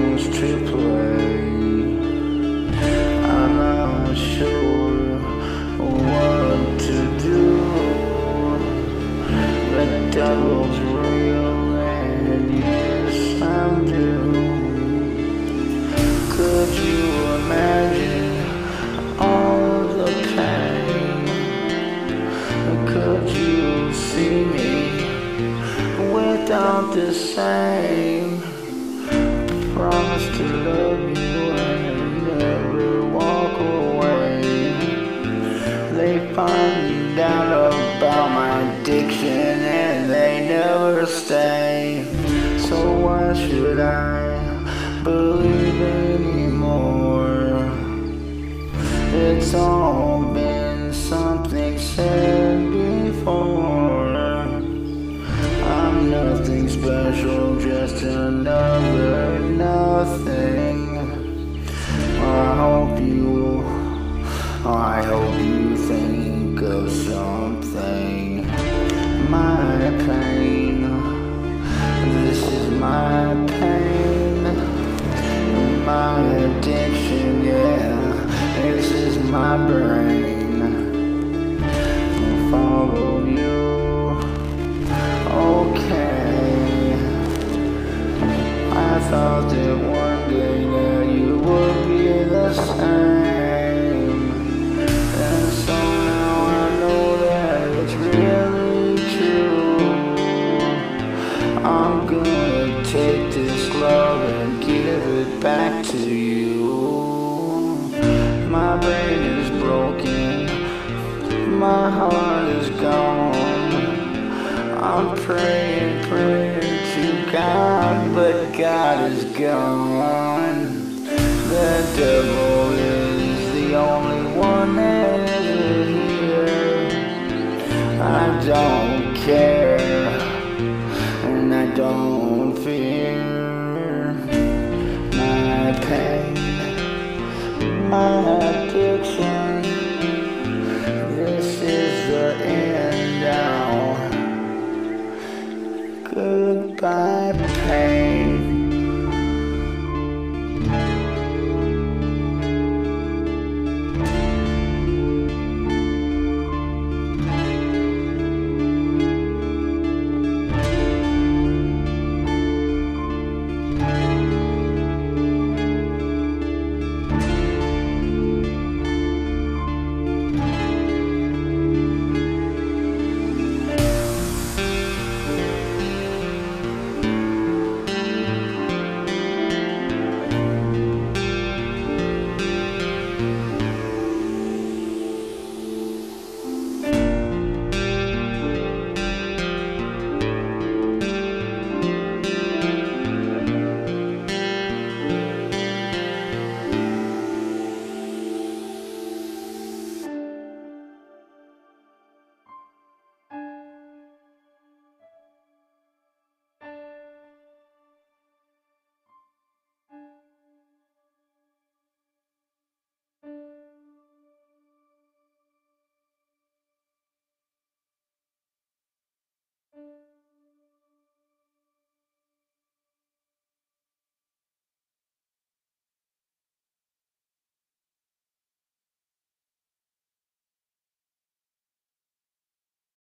wants to play. I'm not sure what to do. The devil's real and yes, I'm due. Could you imagine all the pain? Could you see me without the same? To love you and never walk away. They find out about my addiction and they never stay. So why should I believe anymore? It's all been something said special, just another nothing. I hope you, I hope you think of something. My pain, this is my pain. My addiction, yeah, this is my brain. One day that you would be the same. And I know that it's really true. I'm gonna take this love and give it back to you. My brain is broken, my heart is gone. I'm praying, praying God, is gone. The devil is the only one that is here. I don't care, and I don't fear my pain, my addiction.